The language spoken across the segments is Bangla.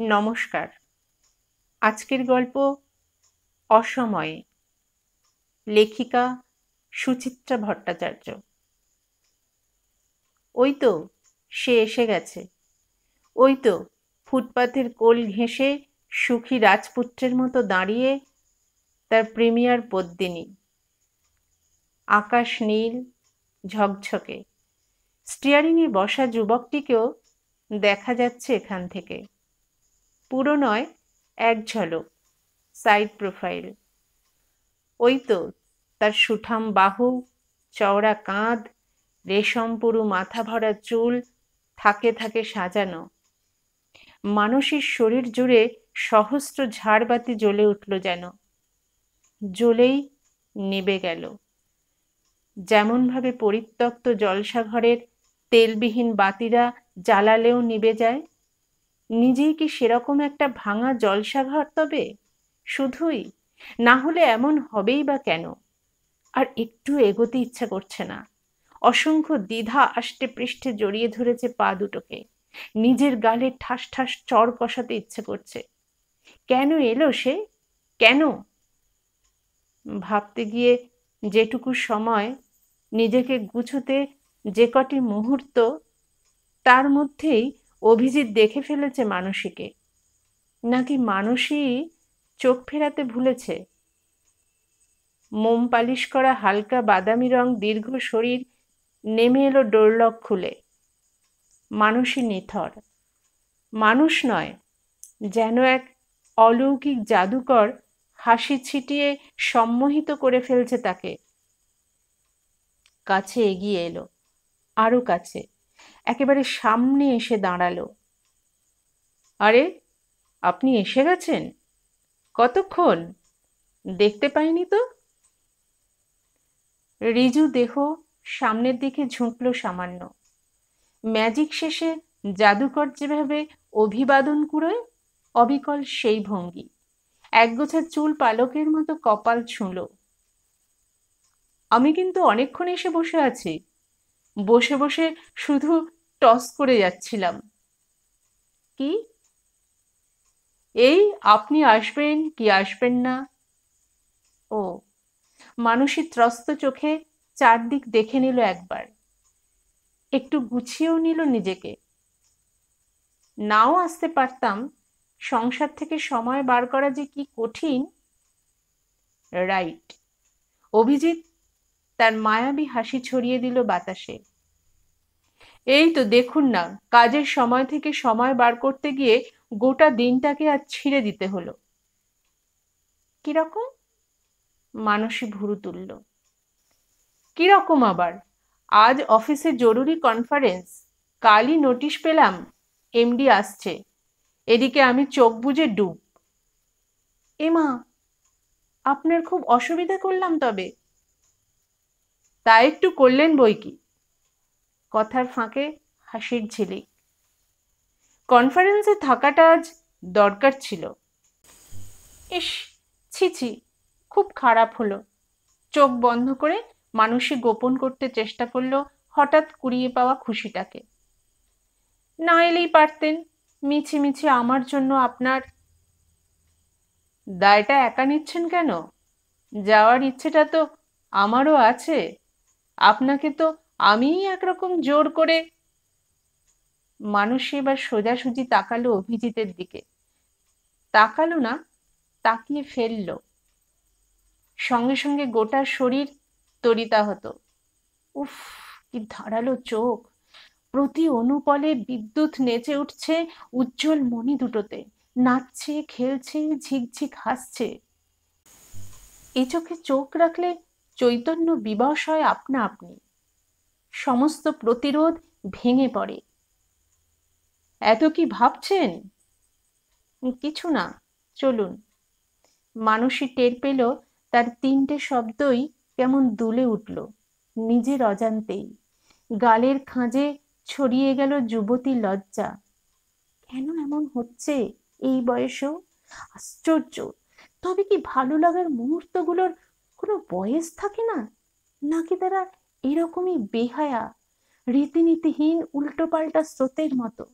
নমস্কার। আজকের গল্প অসময়ে। লেখিকা সুচিত্রা ভট্টাচার্য। ওই তো, সে এসে গেছে। ওই তো ফুটপাথের কোল ঘেঁষে সুখী রাজপুত্রের মতো দাঁড়িয়ে তার প্রিমিয়ার পদ্মিনী। আকাশ নীল, ঝকঝকে। স্টিয়ারিংয়ে বসা যুবকটিকেও দেখা যাচ্ছে এখান থেকে। পুরো নয়, এক ঝলক। সাইড প্রোফাইল ওই তো তার সুঠাম বাহু, চওড়া কাঁধ, রেশম পুরু মাথা ভরা চুল থাকে থাকে সাজানো। মানুষের শরীর জুড়ে সহস্র ঝাড়বাতি জ্বলে উঠল যেন। জ্বলেই নেবে গেল। যেমনভাবে পরিত্যক্ত জলসাঘরের তেলবিহীন বাতিরা জ্বালালেও নিবে যায় নিজেই কি সেরকম একটা ভাঙা জলসাঘর তবে? শুধুই? না হলে এমন হবেই বা কেন? আর একটু এগোতে ইচ্ছা করছে না। অসংখ্য দ্বিধা আষ্টে পৃষ্ঠে জড়িয়ে ধরেছে পা দুটোকে। নিজের গালে ঠাস ঠাস চর কষাতে ইচ্ছে করছে। কেন এলো সে? কেন? ভাবতে গিয়ে যেটুকু সময় নিজেকে গুছোতে যে কটি মুহূর্ত, তার মধ্যেই অভিজিৎ দেখে ফেলেছে মানসীকে। নাকি মানসী চোখ ফেরাতে ভুলেছে? মোম পালিশ করা হালকা বাদামি রং দীর্ঘ শরীর নেমে এলো ডোরলক খুলে। মানুষই নিথর। মানুষ নয়, যেন এক অলৌকিক জাদুকর হাসি ছিটিয়ে সম্মোহিত করে ফেলছে তাকে। কাছে এগিয়ে এলো, আরও কাছে। একেবারে সামনে এসে দাঁড়াল। আরে, আপনি এসে গেছেন? কতক্ষণ? দেখতে পাইনি তো? রিজু দেহ সামনের দিকে ঝুঁকলো সামান্য। ম্যাজিক শেষে জাদুকর যেভাবে অভিবাদন কুড়োয়, অবিকল সেই ভঙ্গি। একগোছা চুল পালকের মতো কপাল ছুঁল। আমি কিন্তু অনেকক্ষণ এসে বসে আছি। বসে বসে শুধু টস করে যাচ্ছিলাম। কি? এই আপনি আসবেন কি আসবেন না? ও, মানুষই ত্রস্ত চোখে চারদিক দেখে নিল একবার। একটু গুছিয়েও নিল নিজেকে। নাও আসতে পারতাম, সংসার থেকে সময় বার করা যে কি কঠিন। রাইট। অভিজিৎ তার মায়াবী হাসি ছড়িয়ে দিল বাতাসে। এই তো দেখুন না, কাজের সময় থেকে সময় বার করতে গিয়ে গোটা দিনটাকে আর ছিঁড়ে দিতে হলো। কীরকম? মানসী ভুরু তুলল। কীরকম আবার? আজ অফিসে জরুরি কনফারেন্স কালই নোটিশ পেলাম এমডি আসছে। এদিকে আমি চোখ বুঝে ডুব। এমা আপনার খুব অসুবিধা করলাম তবে। তা একটু করলেন বই কি? কথার ফাঁকে হাসির ঝিলিক। কনফারেন্সে থাকাটা আজ দরকার ছিল। ইস, ছি ছি, খুব খারাপ হলো। চোখ বন্ধ করে মানুষই গোপন করতে চেষ্টা করল হঠাৎ কুড়িয়ে পাওয়া খুশিটাকে। না এলেই পারতেন মিছি মিছি আমার জন্য আপনার দায়টা একা নিচ্ছেন কেন? যাওয়ার ইচ্ছেটা তো আমারও আছে। আপনাকে তো আমিই একরকম জোর করে মানুষ এবার সোজাসুজি তাকালো অভিজিতের দিকে। তাকালো না, তাকিয়ে ফেলল। সঙ্গে সঙ্গে গোটা শরীর তরিতা হতো উফ, কি ধারালো চোখ। প্রতি অনুপলে বিদ্যুৎ নেচে উঠছে উজ্জ্বল মণি দুটোতে। নাচছে, খেলছে, ঝিকঝিক হাসছে। এ চোখে চোখ রাখলে চৈতন্য বিবশ হয় আপনা আপনি। সমস্ত প্রতিরোধ ভেঙে পড়ে। এত কি ভাবছেন? কিছু না, চলুন। মানুষই টের পেল তার তিনটে শব্দই কেমন দুলে উঠল, নিজের অজান্তেই। গালের খাঁজে ছড়িয়ে গেল যুবতী লজ্জা। কেন এমন হচ্ছে এই বয়সেও? আশ্চর্য, তবে কি ভালো লাগার মুহূর্তগুলোর কোনো বয়স থাকে না? নাকি তারা এরকমই বেহায়া, রীতিনীতিহীন উল্টোপাল্টা স্রোতের মতো।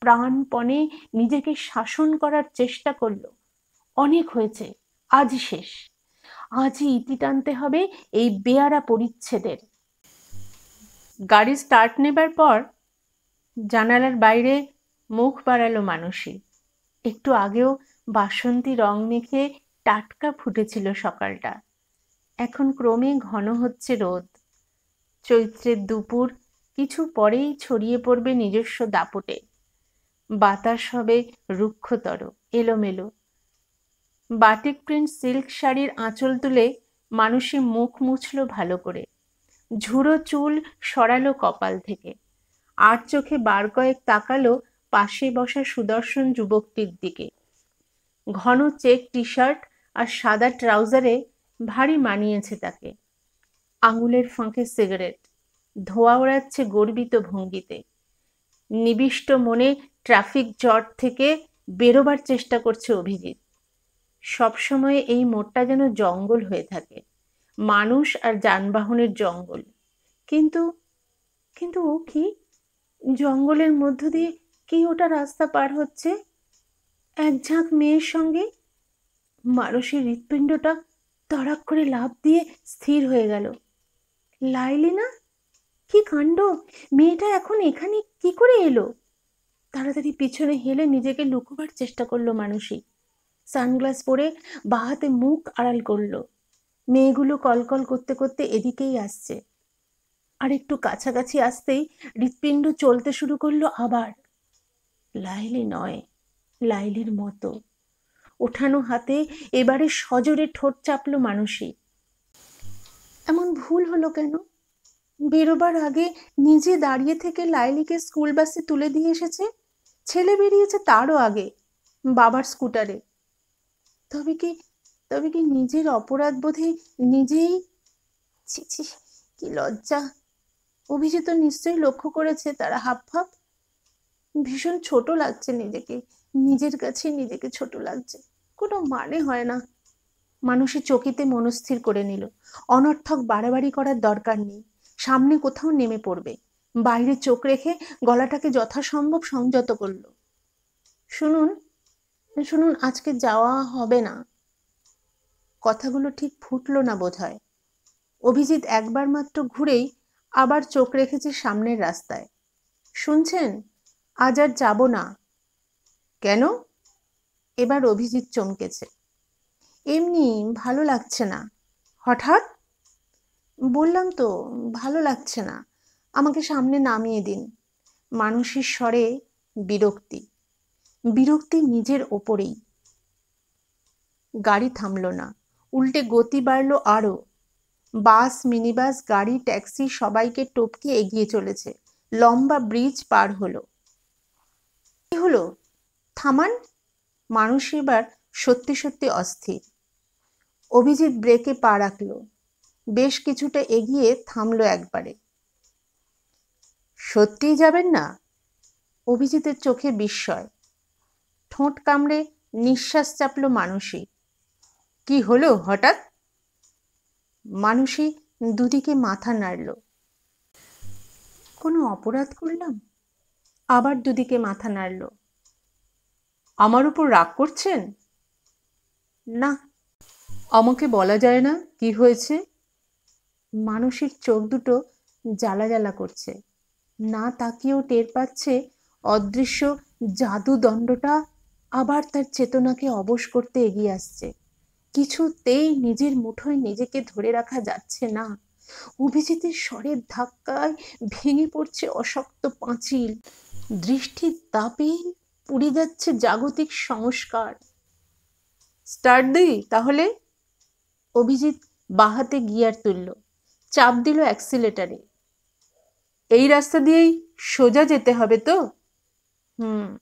প্রাণপণে নিজেকে শাসন করার চেষ্টা করল। অনেক হয়েছে, আজ শেষ। আজই ইতি টানতে হবে এই বেয়ারা পরিচ্ছেদের। গাড়ি স্টার্ট নেবার পর জানালার বাইরে মুখ বাড়ালো মানুষই একটু আগেও বাসন্তী রং মেখে টাটকা ফুটেছিল সকালটা। এখন ক্রমে ঘন হচ্ছে রোদ। চৈত্রের দুপুর, কিছু পরেই ছড়িয়ে পড়বে নিজস্ব দাপটে। বাতাস হবে রুক্ষতর, এলোমেলো। বাটিক প্রিন্ট সিল্ক শাড়ির আঁচল তুলে মানুষে মুখ মুছল ভালো করে। ঝুড়ো চুল সরালো কপাল থেকে। আর চোখে বার কয়েক তাকালো পাশে বসা সুদর্শন যুবকটির দিকে। ঘন চেক টি শার্ট আর সাদা ট্রাউজারে ভারী মানিয়েছে তাকে। আঙুলের ফাঁকে সিগারেট। ধোয়া ওড়াচ্ছে গর্বিত ভঙ্গিতে। নিবিষ্ট মনে ট্রাফিক জট থেকে বেরোবার চেষ্টা করছে অভিজিৎ। সবসময় এই মোড়টা যেন জঙ্গল হয়ে থাকে। মানুষ আর যানবাহনের জঙ্গল। কিন্তু কিন্তু ও কি? জঙ্গলের মধ্য দিয়ে কি ওটা রাস্তা পার হচ্ছে? এক ঝাঁক মেয়ের সঙ্গে মানসের হৃৎপিণ্ডটা তড়াক করে লাভ দিয়ে স্থির হয়ে গেল। লাইলি না কি কাণ্ড? মেয়েটা এখন এখানে কি করে এলো? তাড়াতাড়ি পিছনে হেলে নিজেকে লুকোবার চেষ্টা করল মানুষই সানগ্লাস পরে বাহাতে মুখ আড়াল করল। মেয়েগুলো কলকল করতে করতে এদিকেই আসছে। আর একটু কাছাকাছি আসতেই হৃৎপিণ্ড চলতে শুরু করল আবার। লাইলি নয়, লাইলির মতো। ওঠানো হাতে এবারে সজোরে ঠোঁট চাপলো মানুষই এমন ভুল হলো কেন? বেরোবার আগে নিজে দাঁড়িয়ে থেকে লাইলিকে স্কুল বাসে তুলে দিয়ে এসেছে? ছেলে বেরিয়েছে তারও আগে, বাবার স্কুটারে। তবে কি তবে কি নিজের অপরাধ বোধে নিজেই ছি কি লজ্জা? অভিজিৎ নিশ্চয়ই লক্ষ্য করেছে তারা হাফ হাফ ভীষণ ছোট লাগছে নিজেকে, নিজের কাছে নিজেকে ছোট লাগছে। কোনো মানে হয় না। মানুষের চকিতে মনস্থির করে নিল। অনর্থক বাড়াবাড়ি করার দরকার নেই। সামনে কোথাও নেমে পড়বে। বাইরে চোখ রেখে গলাটাকে যথাসম্ভব সংযত করল। শুনুন শুনুন, আজকে যাওয়া হবে না। কথাগুলো ঠিক ফুটলো না বোধ হয় অভিজিৎ একবার মাত্র ঘুরেই আবার চোখ রেখেছে সামনের রাস্তায়। শুনছেন? আজ আর যাব না। কেন? এবার অভিজিৎ চমকেছে। এমনি ভালো লাগছে না। হঠাৎ? বললাম তো, ভালো লাগছে না। আমাকে সামনে নামিয়ে দিন। মানুষের স্বরে বিরক্তি। বিরক্তি নিজের ওপরেই। গাড়ি থামল না। উল্টে গতি বাড়ল আরও। বাস, মিনিবাস, গাড়ি, ট্যাক্সি সবাইকে টপকে এগিয়ে চলেছে। লম্বা ব্রিজ পার হলো। কি হলো? থামান? মানুষ এবার সত্যি সত্যি অস্থির। অভিজিৎ ব্রেকে পা রাখল। বেশ কিছুটা এগিয়ে থামলো একবারে। সত্যিই যাবেন না? অভিজিতের চোখে বিস্ময়। ঠোঁট কামড়ে নিঃশ্বাস চাপল মানুষই কি হলো হঠাৎ? মানুষই দুদিকে মাথা নাড়ল। কোনো অপরাধ করলাম? আবার দুদিকে মাথা নাড়ল। আমার উপর রাগ করছেন? না আমাকে বলা যায় না কি হয়েছে? মানুষের চোখ দুটো জ্বালা জ্বালা করছে। না তাকিয়েও টের পাচ্ছে অদৃশ্য জাদু দণ্ডটা আবার তার চেতনাকে অবশ করতে এগিয়ে আসছে। কিছুতেই নিজের মুঠোয় নিজেকে ধরে রাখা যাচ্ছে না। অভিজিতের স্বরের ধাক্কায় ভেঙে পড়ছে অশক্ত পাঁচিল। দৃষ্টির তাপে পুড়ে যাচ্ছে জাগতিক সংস্কার। স্টার্ট দিই তাহলে? অভিজিৎ বাহাতে গিয়ার তুলল। চাপ দিল অ্যাক্সিলেটারে এই রাস্তা দিয়েই সোজা যেতে হবে তো? হুম।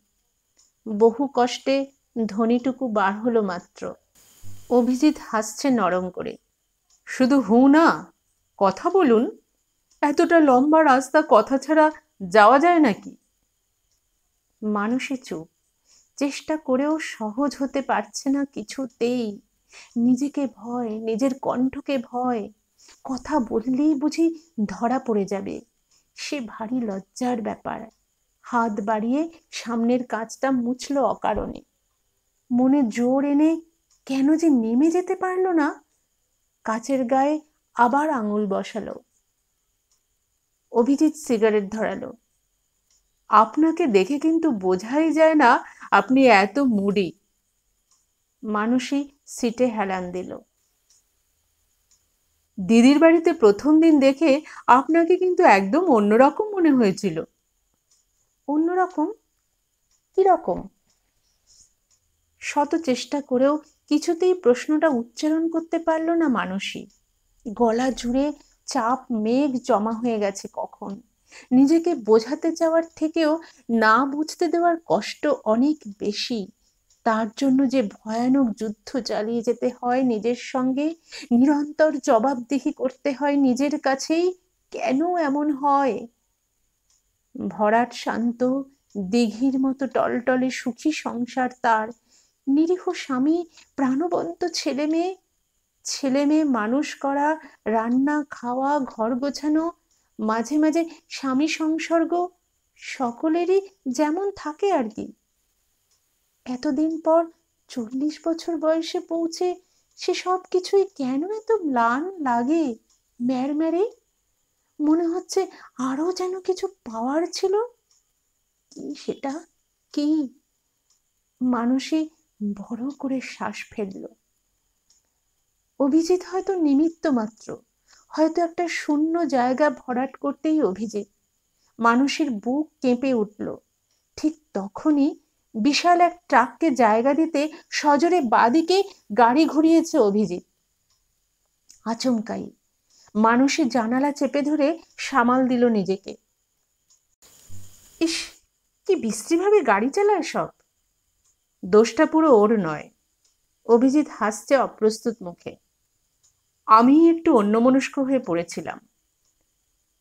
বহু কষ্টে ধ্বনিটুকু বার হলো মাত্র। অভিজিৎ হাসছে নরম করে। শুধু হু না, কথা বলুন। এতটা লম্বা রাস্তা কথা ছাড়া যাওয়া যায় নাকি? মানুষে চুপ। চেষ্টা করেও সহজ হতে পারছে না কিছুতেই। নিজেকে ভয়, নিজের কণ্ঠকে ভয়, কথা বললেই বুঝি ধরা পড়ে যাবে। সে ভারী লজ্জার ব্যাপার। হাত বাড়িয়ে সামনের কাজটা মুছল অকারণে। মনে জোর এনে কেন যে নেমে যেতে পারল না, কাচের গায়ে আবার আঙুল বসালো। অভিজিৎ সিগারেট ধরালো। আপনাকে দেখে কিন্তু বোঝাই যায় না, আপনি এত মুডি। মানুষই সিটে হেলান দিল। দিদির বাড়িতে প্রথম দিন দেখে আপনাকে কিন্তু একদম অন্যরকম মনে হয়েছিল। অন্যরকম? কীরকম? শত চেষ্টা করেও কিছুতেই প্রশ্নটা উচ্চারণ করতে পারল না মানুষই গলা জুড়ে চাপ, মেঘ জমা হয়ে গেছে কখন? নিজেকে বোঝাতে চাওয়ার থেকেও না বুঝতে দেওয়ার কষ্ট অনেক বেশি। তার জন্য যে ভয়ানক যুদ্ধ চালিয়ে যেতে হয় নিজের সঙ্গে, নিরন্তর জবাবদিহি করতে হয় নিজের কাছেই, কেন এমন হয়? ভরাট শান্ত, দিঘির মতো টলটলে সুখী সংসার তার। নিরীহ স্বামী, প্রাণবন্ত ছেলে মেয়ে ছেলে মেয়ে মানুষ করা, রান্না, খাওয়া, ঘর গোছানো, মাঝে মাঝে স্বামী সংসর্গ, সকলেরই যেমন থাকে আর কি। এতদিন পর চল্লিশ বছর বয়সে পৌঁছে সে সব কিছুই কেন এত ম্লান লাগে? ম্যারম্যারে মনে হচ্ছে আরও যেন কিছু পাওয়ার ছিল। কি সেটা? কি? মানুষই বড় করে শ্বাস ফেলল। অভিজিৎ হয়তো নিমিত্ত মাত্র। হয়তো একটা শূন্য জায়গা ভরাট করতেই অভিজিৎ। মানুষের বুক কেঁপে উঠল। ঠিক তখনই বিশাল এক ট্রাককে জায়গা দিতে সজরে বাদিকে গাড়ি ঘুরিয়েছে অভিজিৎ। আচমকাই। মানুষের জানালা চেপে ধরে সামাল দিল নিজেকে। ইস, কি বিশ্রীভাবে গাড়ি চালায় সব। দোষটা পুরো ওর নয়। অভিজিৎ হাসছে অপ্রস্তুত মুখে। আমি একটু অন্যমনস্ক হয়ে পড়েছিলাম।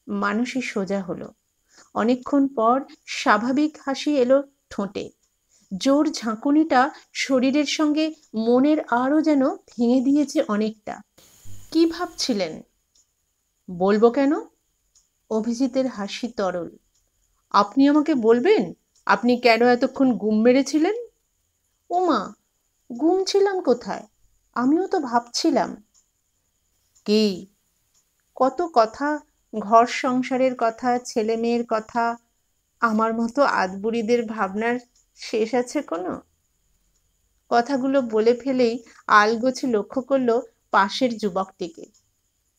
মানুষই সোজা হলো। অনেকক্ষণ পর স্বাভাবিক হাসি এলো ঠোঁটে। জোর ঝাঁকুনিটা শরীরের সঙ্গে মনের আরও যেন ভেঙে দিয়েছে অনেকটা। কি ভাবছিলেন? বলব কেন? অভিজিতের হাসি তরল। আপনি আমাকে বলবেন? আপনি কেন এতক্ষণ গুম মেরেছিলেন? ওমা গুম ছিলাম কোথায়? আমিও তো ভাবছিলাম। কি? কত কথা, ঘর সংসারের কথা ছেলে মেয়ের কথা, আমার মতো আদবুড়িদের ভাবনার শেষ আছে কোনো? কথাগুলো বলে ফেলেই আলগোছে লক্ষ্য করল পাশের যুবকটিকে।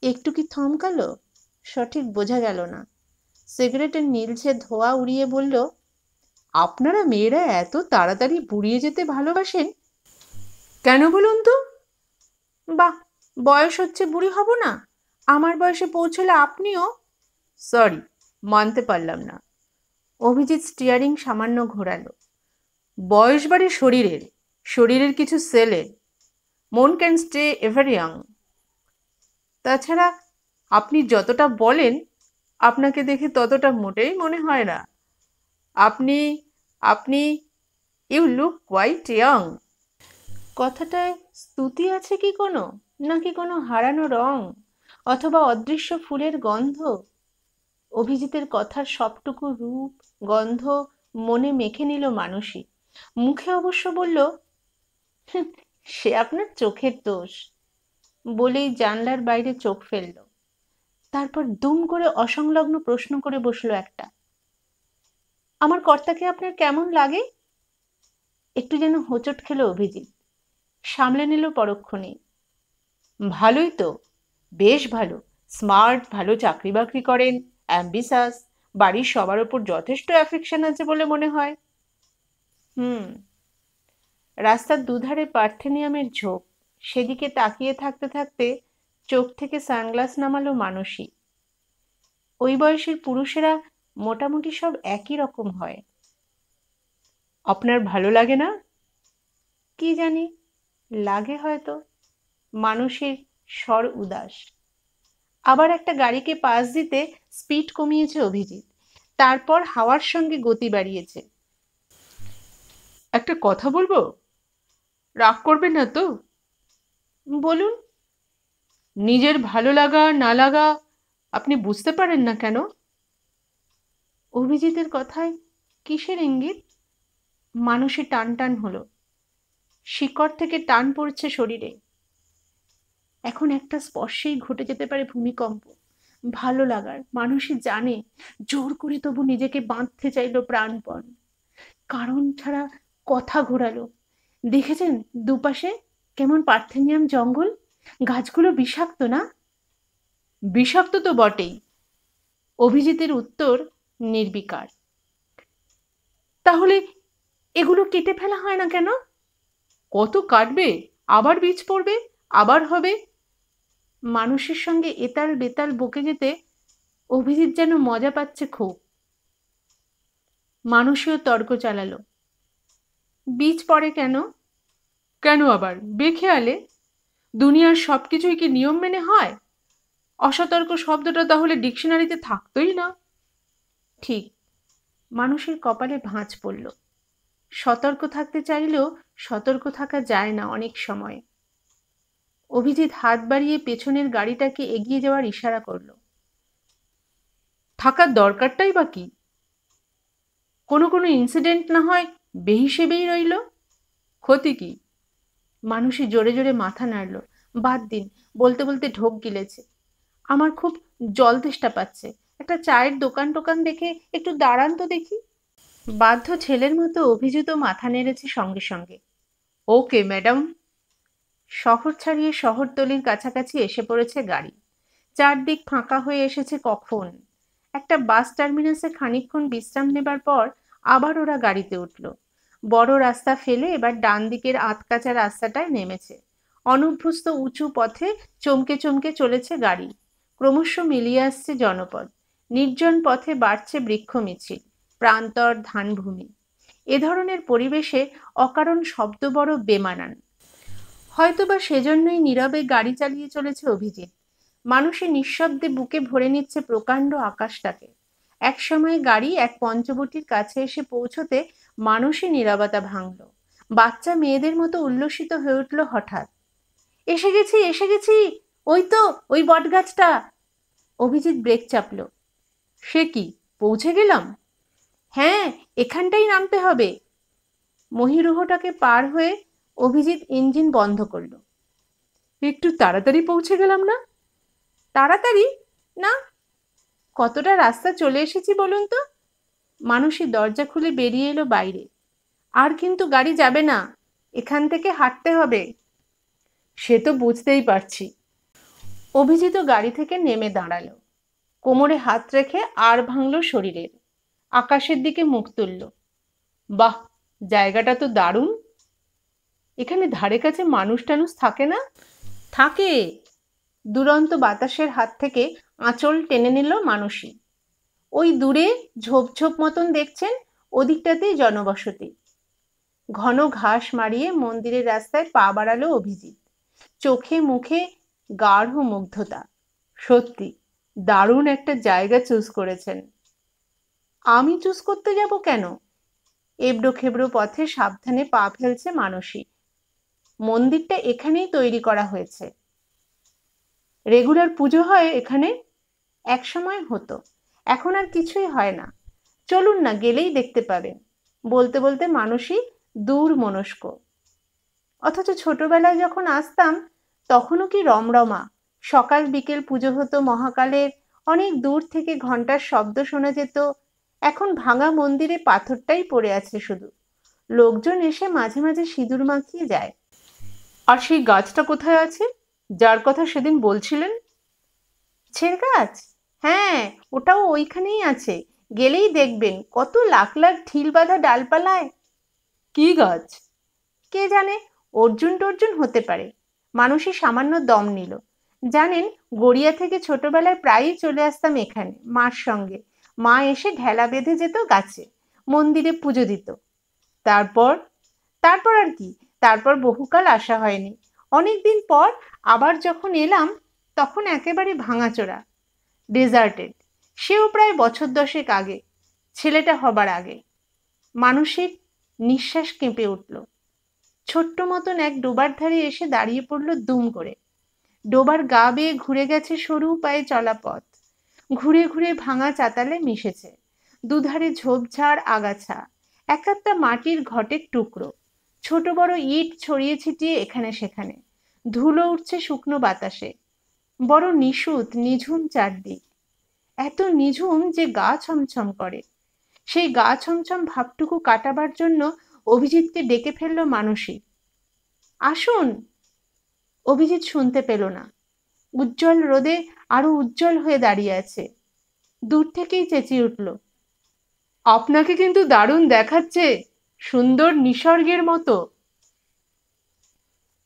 একটু কি থমকালো? সঠিক বোঝা গেল না। সিগারেটের নীলছে ধোয়া উড়িয়ে বলল, আপনারা মেয়েরা এত তাড়াতাড়ি বুড়িয়ে যেতে ভালোবাসেন? কেন বলুন তো? বাহ, বয়স হচ্ছে বুড়ি হব না। আমার বয়সে পৌঁছলে আপনিও? সরি, মানতে পারলাম না। অভিজিৎ স্টিয়ারিং সামান্য ঘোরালো। বয়স বাড়ে শরীরের শরীরের কিছু সেলের মন ক্যান স্টে এভার ইয়াং। তাছাড়া আপনি যতটা বলেন, আপনাকে দেখে ততটা মোটেই মনে হয় না। আপনি আপনি, ইউ লুক কোয়াইট ইয়াং। কথাটায় স্তুতি আছে কি কোনো? নাকি কোনো হারানো রং? অথবা অদৃশ্য ফুলের গন্ধ? অভিজিতের কথার সবটুকু রূপ, গন্ধ মনে মেখে নিল মানুষই মুখে অবশ্য বলল সে আপনার চোখের দোষ। বলেই জানলার বাইরে চোখ ফেলল। তারপর দুম করে অসংলগ্ন প্রশ্ন করে বসল একটা, আমার কর্তাকে আপনার কেমন লাগে? একটু যেন হোঁচট খেলো অভিজিৎ, সামলে নিল পরক্ষণে ভালোই তো, বেশ ভালো, স্মার্ট, ভালো চাকরি বাকরি করেন, অ্যাম্বিসাস, বাড়ির সবার ওপর যথেষ্ট অ্যাফেকশন আছে বলে মনে হয়। হুম। রাস্তার দুধারে পার্থেনিয়ামের ঝোপ, সেদিকে তাকিয়ে থাকতে থাকতে চোখ থেকে সানগ্লাস নামালো মানুষই ওই বয়সের পুরুষেরা মোটামুটি সব একই রকম হয়। আপনার ভালো লাগে না? কি জানি, লাগে হয়তো। মানুষের স্বর উদাস। আবার একটা গাড়িকে পাশ দিতে স্পিড কমিয়েছে অভিজিৎ। তারপর হাওয়ার সঙ্গে গতি বাড়িয়েছে। একটা কথা বলব? রাগ করবেন না তো? বলুন। নিজের ভালো লাগা, না লাগা আপনি বুঝতে পারেন না কেন? অভিজিতের কথায় কিসের ইঙ্গিত? মানুষে টান টান হলো। শিকড় থেকে টান পড়ছে শরীরে। এখন একটা স্পর্শেই ঘটে যেতে পারে ভূমিকম্প। ভালো লাগার মানুষই জানে, জোর করে তবু নিজেকে বাঁধতে চাইলো প্রাণপণ। কারণ ছাড়া কথা ঘোরালো। দেখেছেন দুপাশে কেমন পার্থেনিয়াম জঙ্গল? গাছগুলো বিষাক্ত না? বিষাক্ত তো বটেই। অভিজিতের উত্তর নির্বিকার। তাহলে এগুলো কেটে ফেলা হয় না কেন? কত কাটবে? আবার বীজ পড়বে? আবার হবে? মানুষের সঙ্গে এতাল বেতাল বকে যেতে অভিজিৎ যেন মজা পাচ্ছে খুব। মানুষও তর্ক চালালো। বীজ পড়ে কেন? কেন আবার? বেখেয়ালে? দুনিয়ার সব কিছুই কি নিয়ম মেনে হয়? অসতর্ক শব্দটা তাহলে ডিকশনারিতে থাকতোই না। ঠিক, মানুষের কপালে ভাঁজ পড়ল। সতর্ক থাকতে চাইলেও সতর্ক থাকা যায় না অনেক সময়। অভিজিৎ হাত বাড়িয়ে পেছনের গাড়িটাকে এগিয়ে যাওয়ার ইশারা করল। থাকার দরকারটাই বা কি? কোনো কোনো ইনসিডেন্ট না হয় বেহিসেবেই রইল? ক্ষতি কি? মানুষই জোরে জোরে মাথা নাড়ল। বাদ দিন, বলতে বলতে ঢোক গিলেছে। আমার খুব জল তেষ্টা পাচ্ছে। একটা চায়ের দোকান টোকান দেখে একটু দাঁড়ান তো দেখি। বাধ্য ছেলের মতো অভিজিত মাথা নেড়েছে সঙ্গে সঙ্গে। Okay, madam. শহর ছাড়িয়ে শহরতলির কাছাকাছি এসে পড়েছে গাড়ি। চারদিক ফাঁকা হয়ে এসেছে কখন? একটা বাস টার্মিনাসে খানিকক্ষণ বিশ্রাম নেবার পর আবার ওরা গাড়িতে উঠল। বড় রাস্তা ফেলে এবার ডান দিকের আতকাচা রাস্তাটায় নেমেছে। অনভ্যস্ত উঁচু পথে চমকে চমকে চলেছে গাড়ি। ক্রমশ মিলিয়ে আসছে জনপদ। নির্জন পথে বাড়ছে বৃক্ষ মিছিল, প্রান্তর ধানভূমি। এ ধরনের পরিবেশে অকারণ শব্দ বড় বেমানান। হয়তোবা সেজন্যই নীরবে গাড়ি চালিয়ে চলেছে অভিজিৎ। মানুষের নিঃশব্দে বুকে ভরে নিচ্ছে প্রকাণ্ড আকাশটাকে। একসময় গাড়ি এক পঞ্চবটির কাছে এসে পৌঁছতে মানুষই নিরবতা ভাঙল। বাচ্চা মেয়েদের মতো উল্লসিত হয়ে উঠল হঠাৎ। এসে গেছি এসে গেছি, ওই তো, ওই বটগাছটা। অভিজিৎ ব্রেক চাপল। সে কি, পৌঁছে গেলাম? হ্যাঁ এখানটাই নামতে হবে। মহিরুহটাকে পার হয়ে অভিজিৎ ইঞ্জিন বন্ধ করল। একটু তাড়াতাড়ি পৌঁছে গেলাম না? তাড়াতাড়ি? না। কতটা রাস্তা চলে এসেছি বলুন তো? মানুষই দরজা খুলে বেরিয়ে এলো বাইরে। আর কিন্তু গাড়ি যাবে না। এখান থেকে হাঁটতে হবে। সে তো বুঝতেই পারছি। অভিজিৎ গাড়ি থেকে নেমে দাঁড়াল। কোমরে হাত রেখে আর ভাঙল শরীরের। আকাশের দিকে মুখ তুলল। বাহ, জায়গাটা তো দারুণ। এখানে ধারে কাছে মানুষ টানুষ থাকে না? থাকে। দুরন্ত বাতাসের হাত থেকে আঁচল টেনে নিল মানুষই। ওই দূরে ঝোপঝোপ মতন দেখছেন ওদিকটাতেই জনবসতি। ঘন ঘাস মারিয়ে মন্দিরের রাস্তায় পা বাড়ালো অভিজিৎ। চোখে মুখে গাঢ় মুগ্ধতা। সত্যি, দারুণ একটা জায়গা চুজ করেছেন। আমি চুজ করতে যাব কেন? এবড়ো খেবড়ো পথে সাবধানে পা ফেলছে মানসী। মন্দিরটা এখানেই তৈরি করা হয়েছে। রেগুলার পুজো হয় এখানে এক সময় হতো। এখন আর কিছুই হয় না। চলুন না, গেলেই দেখতে পাবেন বলতে বলতে মানুষই দূর মনস্ক অথচ ছোটবেলায় যখন আসতাম, তখনও কি রমরমা? সকাল বিকেল পুজো হতো মহাকালের, অনেক দূর থেকে ঘণ্টার শব্দ শোনা যেত। এখন ভাঙা মন্দিরে পাথরটাই পড়ে আছে শুধু। লোকজন এসে মাঝে মাঝে সিঁদুর মাখিয়ে যায়। আর সেই গাছটা কোথায় আছে? যার কথা সেদিন বলছিলেন? ছের গাছ হ্যাঁ ওটাও ওইখানেই আছে। গেলেই দেখবেন কত লাখ লাখ ঢিল বাঁধা ডালপালায়। কি গাছ? কে জানে অর্জুন টর্জুন হতে পারে। মানুষই সামান্য দম নিল। জানেন গড়িয়া থেকে ছোটবেলায় প্রায়ই চলে আসতাম এখানে মার সঙ্গে। মা এসে ঢেলা বেঁধে যেত গাছে মন্দিরে পুজো দিত। তারপর? তারপর আর কি তারপর বহুকাল আসা হয়নি। অনেক দিন পর আবার যখন এলাম তখন একেবারে ভাঙাচোরা। ডেজার্টেড সেও প্রায় বছর দশেক আগে, ছেলেটা হবার আগে, মানুষের নিঃশ্বাস কেঁপে উঠল। ছোট্ট মতন এক ডোবার ধারে এসে দাঁড়িয়ে পড়ল দুম করে। ডোবার গা বেয়ে ঘুরে গেছে সরু পায়ে চলা পথ। ঘুরে ঘুরে ভাঙা চাতালে মিশেছে। দুধারে ঝোপঝাড় আগাছা, এক একটা মাটির ঘটের টুকরো। ছোট বড় ইট ছড়িয়ে ছিটিয়ে এখানে সেখানে। ধুলো উঠছে শুকনো বাতাসে। বড় নিশুত, নিঝুম চারদিক। এত নিঝুম যে গা ছমছম করে। সেই গা ছমছম ভাবটুকু কাটাবার জন্য অভিজিৎকে ডেকে ফেলল মানসী। আসুন। অভিজিৎ শুনতে পেল না। উজ্জ্বল রোদে আরও উজ্জ্বল হয়ে দাঁড়িয়ে আছে। দূর থেকেই চেঁচিয়ে উঠল। আপনাকে কিন্তু দারুণ দেখাচ্ছে, সুন্দর নিসর্গের মতো।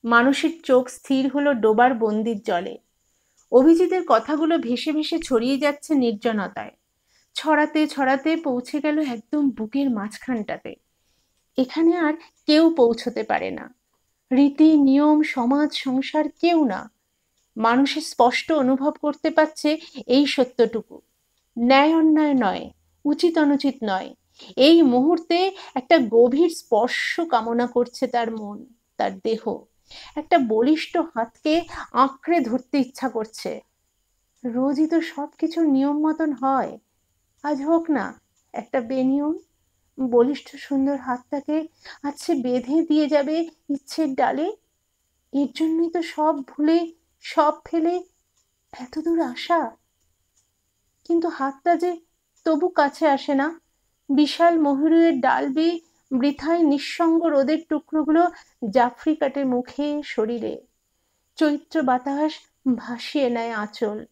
মানুষের চোখ স্থির হলো ডোবার বন্দির জলে। অভিজিতের কথাগুলো ভেসে ভেসে ছড়িয়ে যাচ্ছে নির্জনতায়। ছড়াতে ছড়াতে পৌঁছে গেল একদম বুকের মাঝখানটাতে। এখানে আর কেউ পৌঁছতে পারে না। রীতি, নিয়ম, সমাজ, সংসার কেউ না। মানুষের স্পষ্ট অনুভব করতে পারছে এই সত্যটুকু। ন্যায় অন্যায় নয়, উচিত অনুচিত নয়। এই মুহূর্তে একটা গভীর স্পর্শ কামনা করছে তার মন, তার দেহ। একটা বলিষ্ঠ হাতকে আঁকড়ে ধরতে ইচ্ছা করছে। রোজই তো সব কিছু নিয়ম মতন হয়। আজ হোক না, একটা বেনিয়ম। বলিষ্ঠ সুন্দর হাতটাকে আজ বেঁধে দিয়ে যাবে ইচ্ছের ডালে। এর জন্যই তো সব ভুলে, সব ফেলে এত দূর আসা। কিন্তু হাতটা যে তবু কাছে আসে না। বিশাল মহুরের ডাল বেয়ে বৃথায় নিঃসঙ্গ রোদের টুকরোগুলো জাফরি কাটে মুখে শরীরে। চৈত্র বাতাস ভাসিয়ে নেয় আঁচল।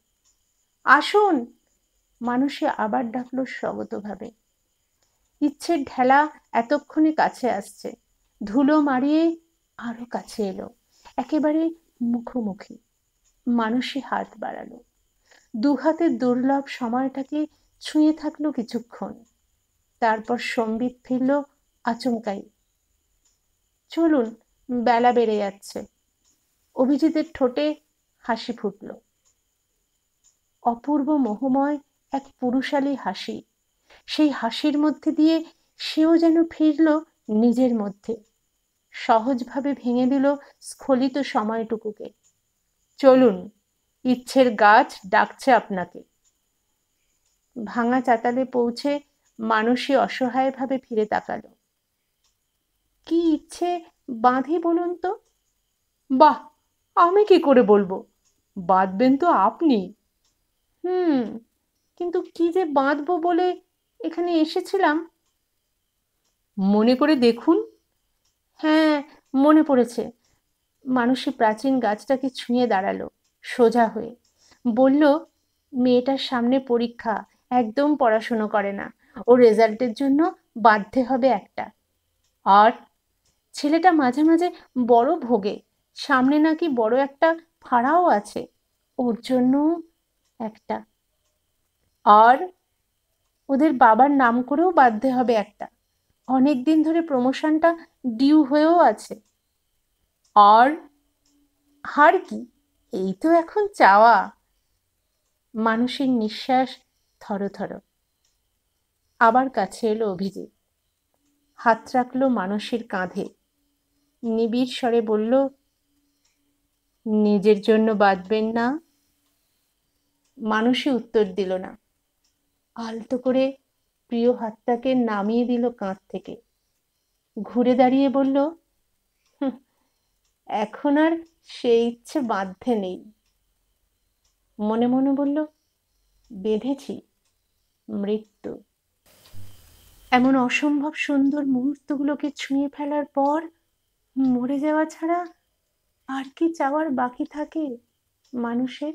আসুন, মানুষে আবার ডাকলো স্বগতভাবে। ইচ্ছের ঢেলা এতক্ষণে কাছে আসছে। ধুলো মারিয়ে আরও কাছে এলো। একেবারে মুখোমুখি। মানুষই হাত বাড়ালো। দু হাতের দুর্লভ সময়টাকে ছুঁয়ে থাকল কিছুক্ষণ। তারপর সম্বিত ফিরল আচমকাই। চলুন, বেলা বেড়ে যাচ্ছে। অভিজিতের ঠোঁটে হাসি ফুটল। অপূর্ব মোহময় এক পুরুষালী হাসি। সেই হাসির মধ্যে দিয়ে সেও যেন ফিরল নিজের মধ্যে। সহজভাবে ভেঙে দিল স্খলিত সময়টুকুকে। চলুন, ইচ্ছের গাছ ডাকছে আপনাকে। ভাঙা চাতালে পৌঁছে মানুষই অসহায়ভাবে ফিরে তাকালো। কি ইচ্ছে বাঁধে বলুন তো? বাহ, আমি কি করে বলব? বাঁধবেন তো আপনি। হুম, কিন্তু কি যে বাঁধবো বলে এখানে এসেছিলাম? মনে করে দেখুন। হ্যাঁ মনে পড়েছে। মানুষই প্রাচীন গাছটাকে ছুঁয়ে দাঁড়াল, সোজা হয়ে। বলল, মেয়েটার সামনে পরীক্ষা, একদম পড়াশুনো করে না। ও রেজাল্টের জন্য বাধ্যে হবে একটা। আর ছেলেটা মাঝে মাঝে বড় ভোগে। সামনে নাকি বড় একটা ফাড়াও আছে। ওর জন্য একটা। আর ওদের বাবার নাম করেও বাধ্যে হবে একটা। অনেক দিন ধরে প্রমোশনটা ডিউ হয়েও আছে। আর হার কি? এই তো এখন চাওয়া। মানুষের নিঃশ্বাস থর আবার কাছে এলো অভিজিৎ। হাত রাখল মানুষের কাঁধে। নিবিড় স্বরে বলল, নিজের জন্য বাঁধবেন না। মানুষই উত্তর দিল না। আলতো করে প্রিয় হাতটাকে নামিয়ে দিল কাঁধ থেকে। ঘুরে দাঁড়িয়ে বলল এখন আর সে ইচ্ছে বাধ্যে নেই। মনে মনে বলল, বেঁধেছি, মৃত্যু। এমন অসম্ভব সুন্দর মুহূর্তগুলোকে ছুঁয়ে ফেলার পর মরে যাওয়া ছাড়া আর কি চাওয়ার বাকি থাকে মানুষের?